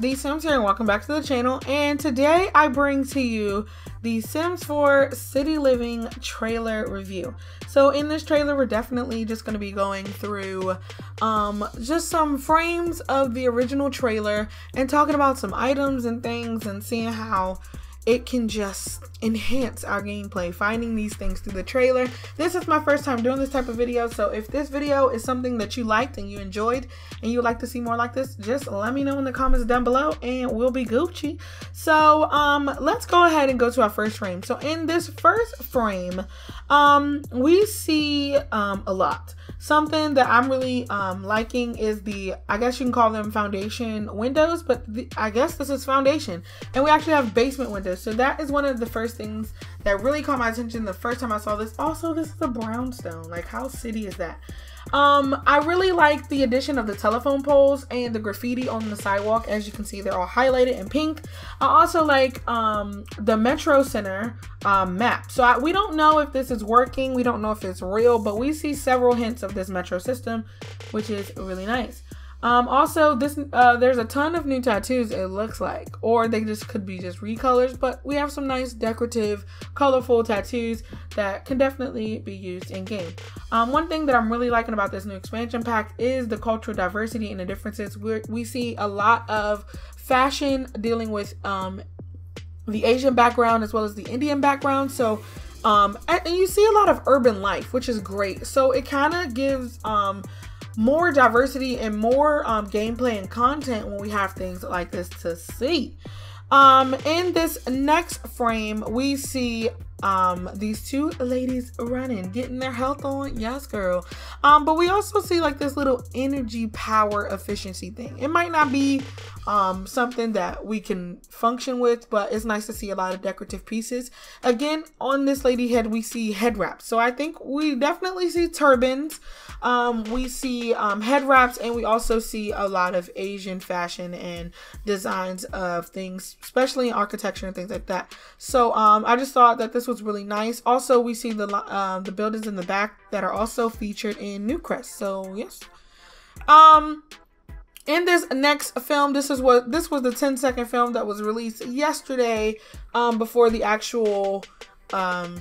DeeSims here and welcome back to the channel. And today I bring to you the Sims 4 City Living trailer review. So in this trailer, we're definitely just going to be going through um, just some frames of the original trailer and talking about some items and things and seeing how it can just enhance our gameplay finding these things through the trailer. This is my first time doing this type of video so if this video is something that you liked and you enjoyed and you'd like to see more like this just let me know in the comments down below and we'll be gucci. So um let's go ahead and go to our first frame. So in this first frame um we see um a lot Something that I'm really um, liking is the, I guess you can call them foundation windows, but the, I guess this is foundation. And we actually have basement windows. So that is one of the first things that really caught my attention the first time I saw this. Also, this is a brownstone. Like, how city is that? Um, I really like the addition of the telephone poles and the graffiti on the sidewalk. As you can see, they're all highlighted in pink. I also like um, the Metro Center um, map. So I, we don't know if this is working. We don't know if it's real, but we see several hints of this Metro system, which is really nice. Um, also, this uh, there's a ton of new tattoos. It looks like, or they just could be just recolors. But we have some nice decorative, colorful tattoos that can definitely be used in game. Um, one thing that I'm really liking about this new expansion pack is the cultural diversity and the differences. we we see a lot of fashion dealing with um, the Asian background as well as the Indian background. So um, and, you see a lot of urban life, which is great. So it kind of gives um more diversity and more um, gameplay and content when we have things like this to see. Um, in this next frame, we see um these two ladies running getting their health on. Yes girl. Um but we also see like this little energy power efficiency thing. It might not be um something that we can function with but it's nice to see a lot of decorative pieces. Again on this lady head we see head wraps. So i think we definitely see turbans. Um, we see um, head wraps and we also see a lot of Asian fashion and designs of things, especially in architecture and things like that. So um, I just thought that this was really nice. Also, we see the uh, the buildings in the back that are also featured in Newcrest. So yes. Um, in this next film, this is what this was the 10 second film that was released yesterday, um, before the actual um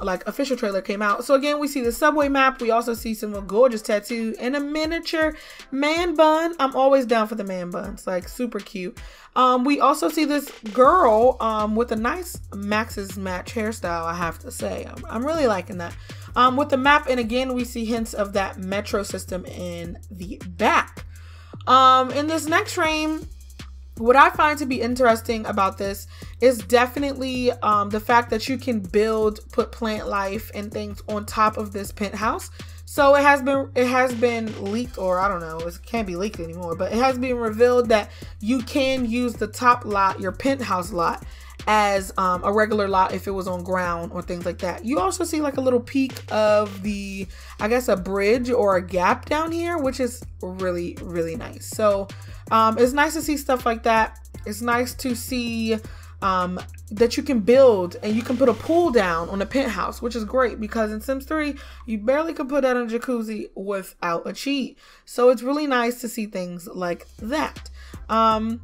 like official trailer came out. So again, we see the subway map. We also see some gorgeous tattoo and a miniature man bun. I'm always down for the man buns, like super cute. Um, we also see this girl um, with a nice Maxis Match hairstyle, I have to say. I'm, I'm really liking that. Um, with the map, and again, we see hints of that metro system in the back. Um, in this next frame, what I find to be interesting about this is definitely um, the fact that you can build, put plant life and things on top of this penthouse. So it has been it has been leaked, or I don't know, it can't be leaked anymore, but it has been revealed that you can use the top lot, your penthouse lot, as um, a regular lot if it was on ground or things like that. You also see like a little peak of the, I guess, a bridge or a gap down here, which is really, really nice. So um, it's nice to see stuff like that. It's nice to see um, that you can build and you can put a pool down on a penthouse, which is great because in Sims 3, you barely can put that in a jacuzzi without a cheat. So it's really nice to see things like that. Um,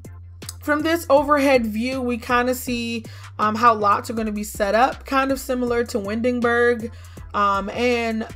from this overhead view, we kind of see um, how lots are going to be set up, kind of similar to Windenburg. Um, and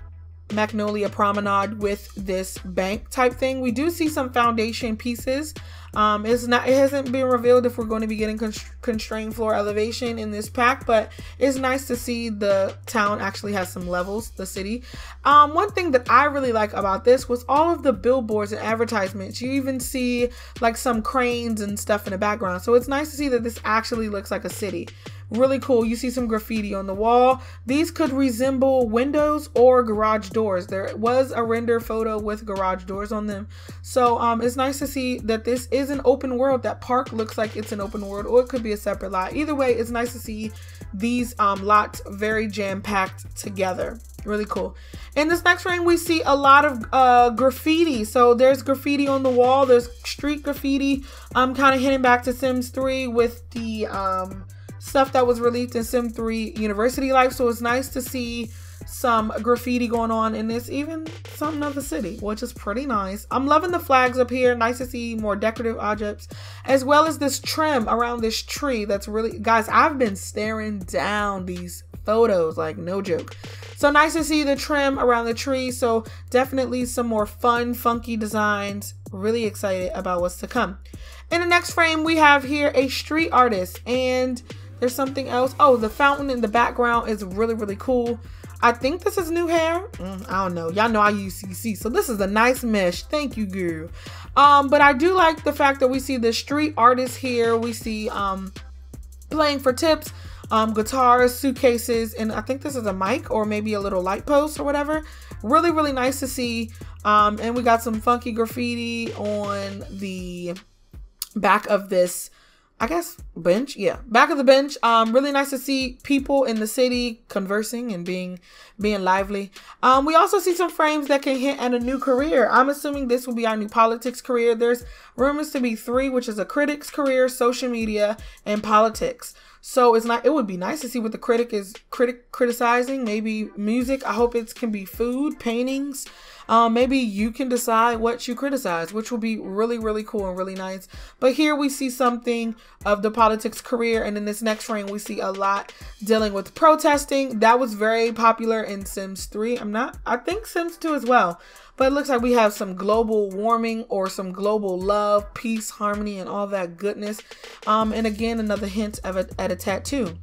Magnolia Promenade with this bank type thing. We do see some foundation pieces. Um, it's not, it hasn't been revealed if we're going to be getting constrained floor elevation in this pack, but it's nice to see the town actually has some levels, the city. Um, one thing that I really like about this was all of the billboards and advertisements. You even see like some cranes and stuff in the background. So it's nice to see that this actually looks like a city. Really cool. You see some graffiti on the wall. These could resemble windows or garage doors. There was a render photo with garage doors on them. So um, it's nice to see that this is an open world. That park looks like it's an open world or it could be a separate lot. Either way, it's nice to see these um, lots very jam-packed together really cool in this next frame we see a lot of uh graffiti so there's graffiti on the wall there's street graffiti i'm kind of hitting back to sims 3 with the um stuff that was released in Sim 3 University Life. So it's nice to see some graffiti going on in this, even something of the city, which is pretty nice. I'm loving the flags up here. Nice to see more decorative objects, as well as this trim around this tree. That's really, guys, I've been staring down these photos, like no joke. So nice to see the trim around the tree. So definitely some more fun, funky designs. Really excited about what's to come. In the next frame, we have here a street artist and there's something else. Oh, the fountain in the background is really, really cool. I think this is new hair. Mm, I don't know. Y'all know I use CC, so this is a nice mesh. Thank you, girl. Um, but I do like the fact that we see the street artist here. We see um playing for tips, um, guitars, suitcases, and I think this is a mic or maybe a little light post or whatever. Really, really nice to see. Um, and we got some funky graffiti on the back of this I guess bench. Yeah, back of the bench. Um, really nice to see people in the city conversing and being being lively. Um, we also see some frames that can hint at a new career. I'm assuming this will be our new politics career. There's rumors to be three, which is a critic's career, social media, and politics. So it's not. It would be nice to see what the critic is critic criticizing. Maybe music. I hope it can be food, paintings. Um, maybe you can decide what you criticize, which will be really, really cool and really nice. But here we see something of the politics career, and in this next frame, we see a lot dealing with protesting. That was very popular in Sims 3. I'm not, I think Sims 2 as well. But it looks like we have some global warming or some global love, peace, harmony, and all that goodness. Um, and again, another hint of a, at a tattoo.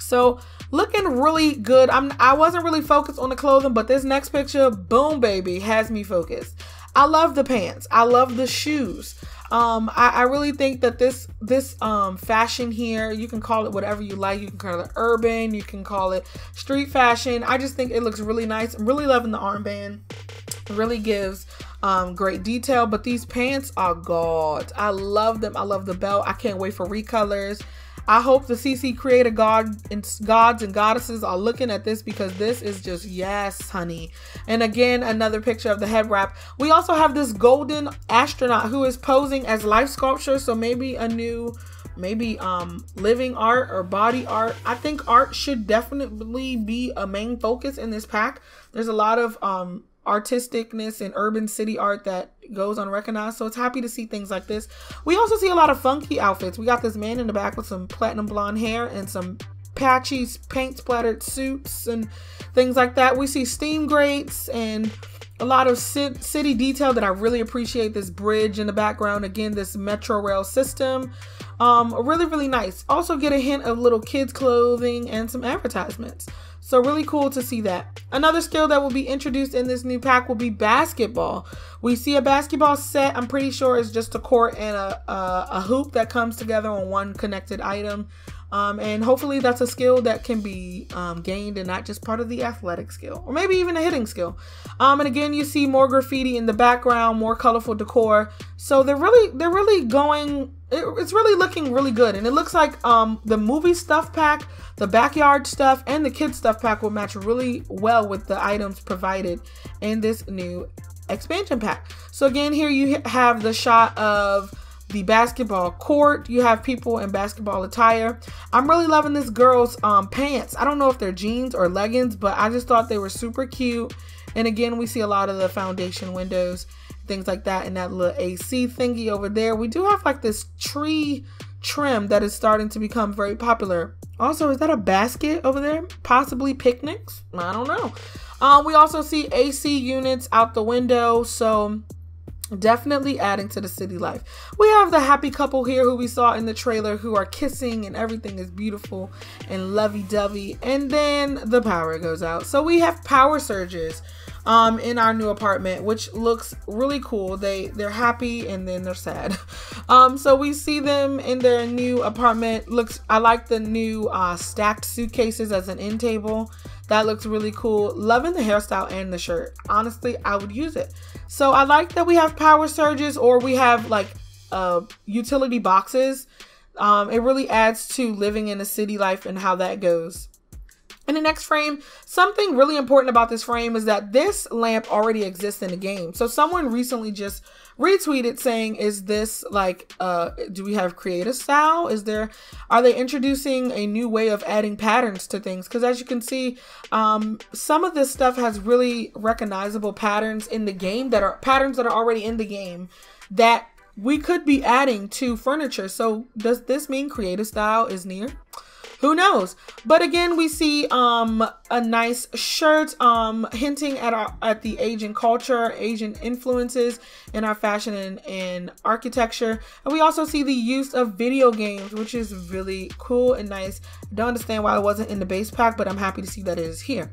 So looking really good. I'm I wasn't really focused on the clothing, but this next picture, boom baby, has me focused. I love the pants. I love the shoes. Um, I, I really think that this this um fashion here, you can call it whatever you like. You can call it urban, you can call it street fashion. I just think it looks really nice. I'm really loving the armband. It really gives um, great detail. But these pants are god. I love them. I love the belt. I can't wait for recolors. I hope the CC creator god and gods and goddesses are looking at this because this is just yes, honey. And again, another picture of the head wrap. We also have this golden astronaut who is posing as life sculpture, so maybe a new maybe um living art or body art. I think art should definitely be a main focus in this pack. There's a lot of um artisticness and urban city art that goes unrecognized. So it's happy to see things like this. We also see a lot of funky outfits. We got this man in the back with some platinum blonde hair and some patchy paint splattered suits and things like that. We see steam grates and a lot of city detail that I really appreciate. This bridge in the background. Again, this metro rail system. Um, really, really nice. Also get a hint of little kids clothing and some advertisements. So really cool to see that. Another skill that will be introduced in this new pack will be basketball. We see a basketball set. I'm pretty sure it's just a court and a, a, a hoop that comes together on one connected item. Um, and hopefully that's a skill that can be um, gained and not just part of the athletic skill or maybe even a hitting skill. Um, and again, you see more graffiti in the background, more colorful decor. So they're really, they're really going, it, it's really looking really good. And it looks like um, the movie stuff pack, the backyard stuff and the kids stuff pack will match really well with the items provided in this new expansion pack. So again, here you have the shot of the basketball court. You have people in basketball attire. I'm really loving this girl's um, pants. I don't know if they're jeans or leggings, but I just thought they were super cute. And again, we see a lot of the foundation windows, things like that, and that little AC thingy over there. We do have like this tree trim that is starting to become very popular. Also, is that a basket over there? Possibly picnics? I don't know. Um, we also see AC units out the window. So definitely adding to the city life. We have the happy couple here who we saw in the trailer who are kissing and everything is beautiful and lovey-dovey. And then the power goes out. So we have power surges um, in our new apartment, which looks really cool. They they're happy and then they're sad. Um, so we see them in their new apartment. Looks I like the new uh, stacked suitcases as an end table. That looks really cool. Loving the hairstyle and the shirt. Honestly, I would use it. So I like that we have power surges or we have like uh, utility boxes. Um, it really adds to living in a city life and how that goes. In the next frame, something really important about this frame is that this lamp already exists in the game. So someone recently just retweeted saying, is this like, uh, do we have creative style? Is there, are they introducing a new way of adding patterns to things? Because as you can see, um, some of this stuff has really recognizable patterns in the game that are patterns that are already in the game that we could be adding to furniture. So does this mean creative style is near? Who knows? But again we see um a nice shirt um hinting at our at the asian culture asian influences in our fashion and, and architecture. And we also see the use of video games which is really cool and nice. I don't understand why it wasn't in the base pack but i'm happy to see that it is here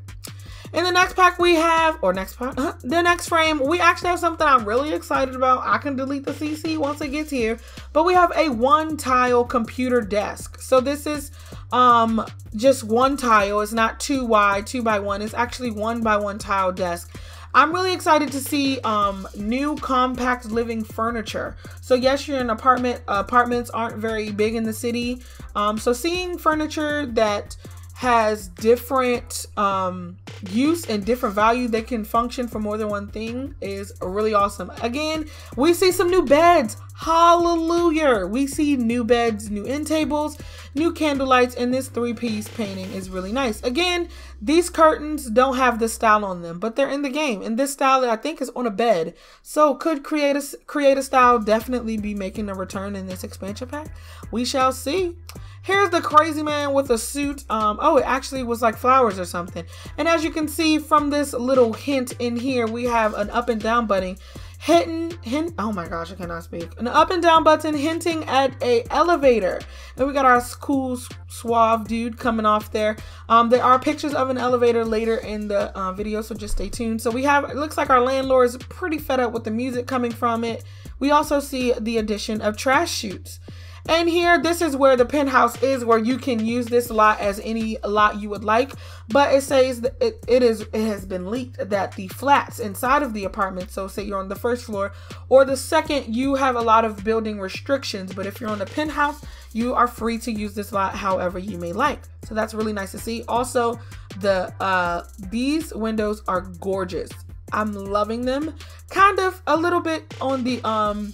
in the next pack we have, or next pack, uh, the next frame, we actually have something I'm really excited about. I can delete the CC once it gets here, but we have a one tile computer desk. So this is um just one tile. It's not two wide, two by one. It's actually one by one tile desk. I'm really excited to see um, new compact living furniture. So yes, you're in apartment. Apartments aren't very big in the city. Um, so seeing furniture that has different um, use and different value that can function for more than one thing is really awesome. Again, we see some new beds. Hallelujah. We see new beds, new end tables, new candle lights, and this three-piece painting is really nice. Again, these curtains don't have this style on them, but they're in the game. And this style, I think, is on a bed. So could create a, create a style definitely be making a return in this expansion pack? We shall see. Here's the crazy man with a suit. Um, oh, it actually was like flowers or something. And as you can see from this little hint in here, we have an up and down button hitting hint oh my gosh i cannot speak. An up and down button hinting at a elevator. And we got our cool suave dude coming off there. Um there are pictures of an elevator later in the uh, video so just stay tuned. So we have it looks like our landlord is pretty fed up with the music coming from it. We also see the addition of trash chutes and here, this is where the penthouse is, where you can use this lot as any lot you would like. But it says that it, it is it has been leaked that the flats inside of the apartment, so say you're on the first floor or the second, you have a lot of building restrictions. But if you're on the penthouse, you are free to use this lot however you may like. So that's really nice to see. Also, the uh, these windows are gorgeous. I'm loving them. Kind of a little bit on the um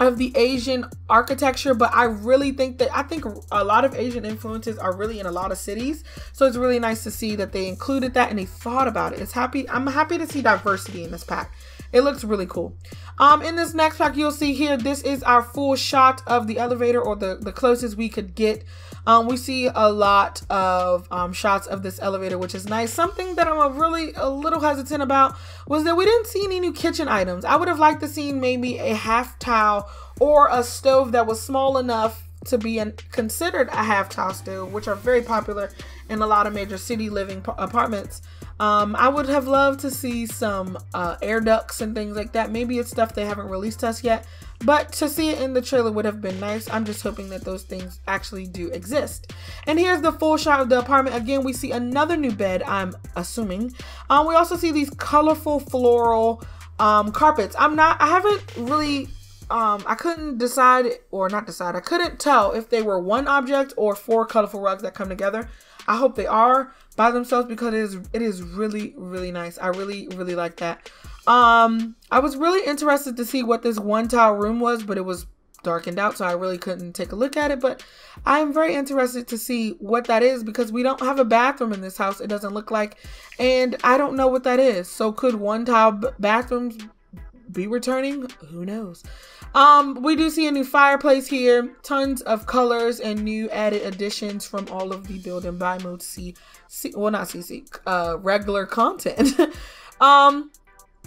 of the Asian architecture, but I really think that I think a lot of Asian influences are really in a lot of cities. So it's really nice to see that they included that and they thought about it. It's happy. I'm happy to see diversity in this pack. It looks really cool. Um, in this next pack, you'll see here, this is our full shot of the elevator or the, the closest we could get. Um, we see a lot of um, shots of this elevator, which is nice. Something that I'm really a little hesitant about was that we didn't see any new kitchen items. I would have liked to see maybe a half tile or a stove that was small enough to be an, considered a half tile stove, which are very popular in a lot of major city living apartments. Um, I would have loved to see some uh, air ducts and things like that. Maybe it's stuff they haven't released us yet, but to see it in the trailer would have been nice. I'm just hoping that those things actually do exist. And here's the full shot of the apartment. Again, we see another new bed, I'm assuming. Um, we also see these colorful floral um, carpets. I'm not, I haven't really um, I couldn't decide or not decide. I couldn't tell if they were one object or four colorful rugs that come together. I hope they are by themselves because it is it is really really nice. I really really like that. Um, I was really interested to see what this one tile room was, but it was darkened out, so I really couldn't take a look at it. But I am very interested to see what that is because we don't have a bathroom in this house. It doesn't look like, and I don't know what that is. So could one tile bathrooms be returning? Who knows? Um, we do see a new fireplace here, tons of colors and new added additions from all of the build and buy mode C, C well not CC, uh, regular content. um,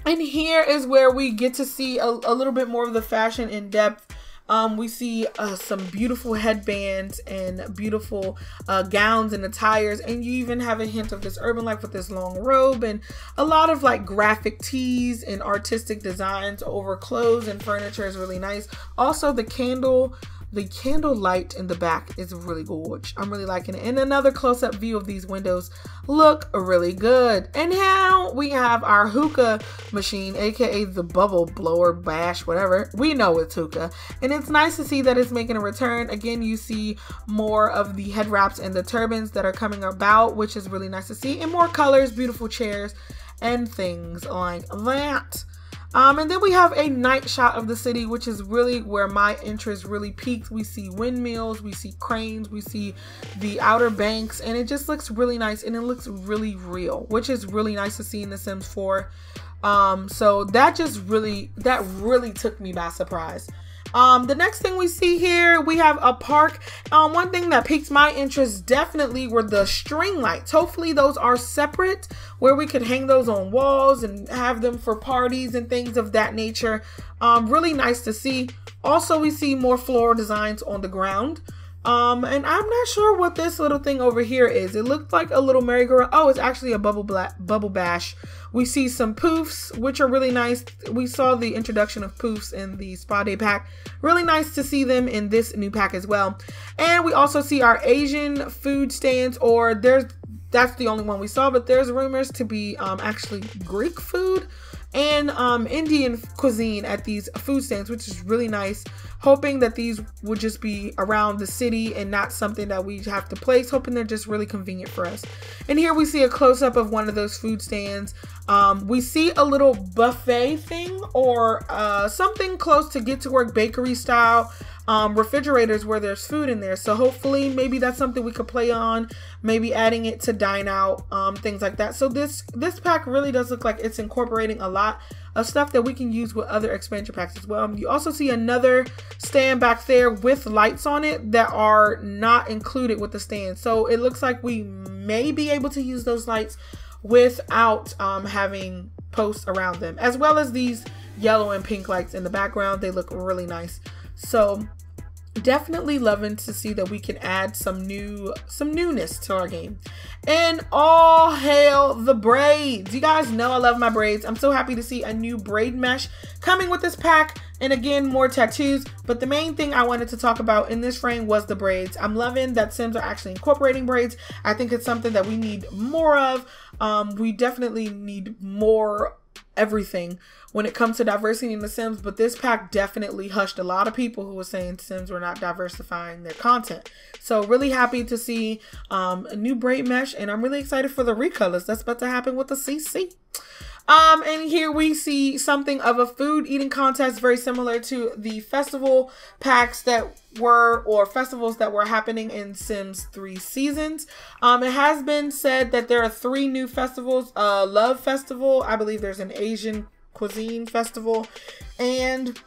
and here is where we get to see a, a little bit more of the fashion in depth um, we see uh, some beautiful headbands and beautiful uh, gowns and attires, and you even have a hint of this urban life with this long robe and a lot of like graphic tees and artistic designs over clothes and furniture is really nice. Also, the candle The candle light in the back is really gorgeous. I'm really liking it. And another close-up view of these windows look really good. And now we have our hookah machine, aka the bubble blower bash, whatever. We know it's hookah. And it's nice to see that it's making a return. Again, you see more of the head wraps and the turbans that are coming about, which is really nice to see. And more colors, beautiful chairs, and things like that. Um, and then we have a night shot of the city, which is really where my interest really peaked. We see windmills, we see cranes, we see the outer banks, and it just looks really nice and it looks really real, which is really nice to see in The Sims 4. Um, so that just really, that really took me by surprise. Um, the next thing we see here, we have a park. Um, one thing that piqued my interest definitely were the string lights. Hopefully those are separate where we could hang those on walls and have them for parties and things of that nature. Um, really nice to see. Also, we see more floral designs on the ground. Um, and I'm not sure what this little thing over here is. It looked like a little merry-go-round. Oh, it's actually a bubble bubble bash. We see some poofs, which are really nice. We saw the introduction of poofs in the spa day pack. Really nice to see them in this new pack as well. And we also see our Asian food stands, or there's that's the only one we saw, but there's rumors to be um, actually Greek food and um, Indian cuisine at these food stands, which is really nice. Hoping that these would just be around the city and not something that we have to place. Hoping they're just really convenient for us. And here we see a close up of one of those food stands. Um, we see a little buffet thing or uh, something close to get to work bakery style um, refrigerators where there's food in there. So hopefully maybe that's something we could play on, maybe adding it to dine out, um, things like that. So this, this pack really does look like it's incorporating a lot of stuff that we can use with other expansion packs as well. You also see another stand back there with lights on it that are not included with the stand. So it looks like we may be able to use those lights without um, having posts around them, as well as these yellow and pink lights in the background. They look really nice. So definitely loving to see that we can add some new some newness to our game. And all hail the braids. You guys know i love my braids. I'm so happy to see a new braid mesh coming with this pack. And again more tattoos. But the main thing i wanted to talk about in this frame was the braids. I'm loving that sims are actually incorporating braids. I think it's something that we need more of. Um, we definitely need more everything when it comes to diversity in the Sims, but this pack definitely hushed a lot of people who were saying Sims were not diversifying their content. So really happy to see um, a new braid mesh, and I'm really excited for the recolors that's about to happen with the CC. Um, and here we see something of a food eating contest very similar to the festival packs that were or festivals that were happening in Sims 3 seasons. Um, it has been said that there are three new festivals. Uh, Love Festival, I believe there's an Asian cuisine festival, and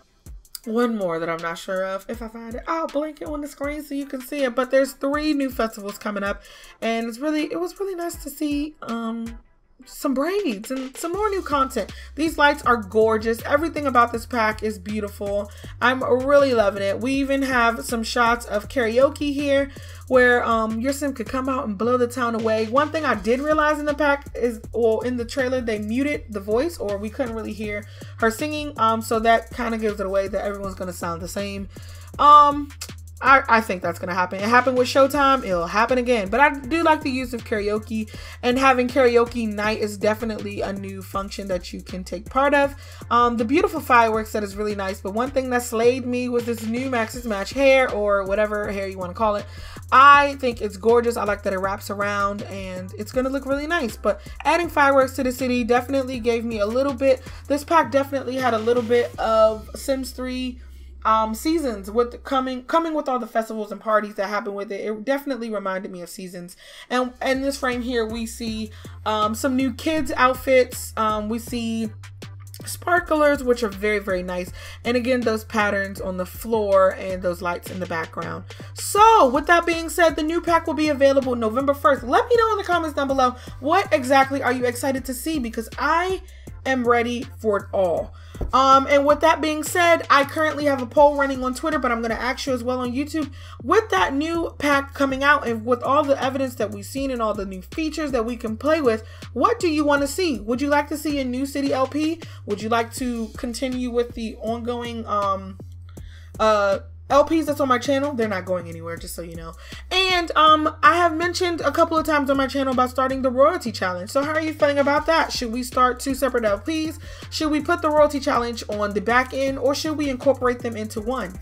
one more that I'm not sure of. If I find it, I'll blink it on the screen so you can see it. But there's three new festivals coming up, and it's really it was really nice to see um some braids and some more new content. These lights are gorgeous. Everything about this pack is beautiful. I'm really loving it. We even have some shots of karaoke here where um, your sim could come out and blow the town away. One thing I did realize in the pack is, well, in the trailer, they muted the voice or we couldn't really hear her singing. Um, so that kind of gives it away that everyone's going to sound the same. Um, I, I think that's gonna happen. It happened with Showtime, it'll happen again. But I do like the use of karaoke, and having karaoke night is definitely a new function that you can take part of. Um, the beautiful fireworks that is really nice, but one thing that slayed me was this new Maxis Match hair, or whatever hair you want to call it. I think it's gorgeous. I like that it wraps around and it's gonna look really nice. But adding fireworks to the city definitely gave me a little bit. This pack definitely had a little bit of Sims 3 um, seasons with coming coming with all the festivals and parties that happen with it. It definitely reminded me of seasons. And in this frame here, we see um, some new kids outfits. Um, we see sparklers which are very very nice and again those patterns on the floor and those lights in the background so with that being said the new pack will be available november 1st let me know in the comments down below what exactly are you excited to see because i am ready for it all um, and with that being said, I currently have a poll running on Twitter, but I'm going to ask you as well on YouTube. With that new pack coming out and with all the evidence that we've seen and all the new features that we can play with, what do you want to see? Would you like to see a new City LP? Would you like to continue with the ongoing um, uh, LPs that's on my channel, they're not going anywhere, just so you know. And um, I have mentioned a couple of times on my channel about starting the royalty challenge. So how are you feeling about that? Should we start two separate LPs? Should we put the royalty challenge on the back end or should we incorporate them into one?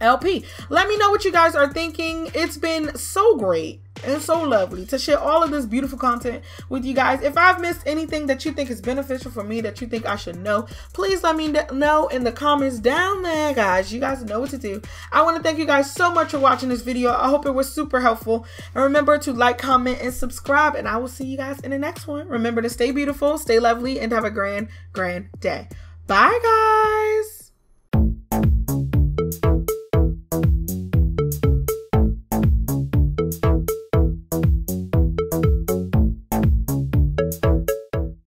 LP. Let me know what you guys are thinking. It's been so great and so lovely to share all of this beautiful content with you guys. If I've missed anything that you think is beneficial for me that you think I should know, please let me know in the comments down there, guys. You guys know what to do. I want to thank you guys so much for watching this video. I hope it was super helpful. And remember to like, comment, and subscribe. And I will see you guys in the next one. Remember to stay beautiful, stay lovely, and have a grand, grand day. Bye, guys.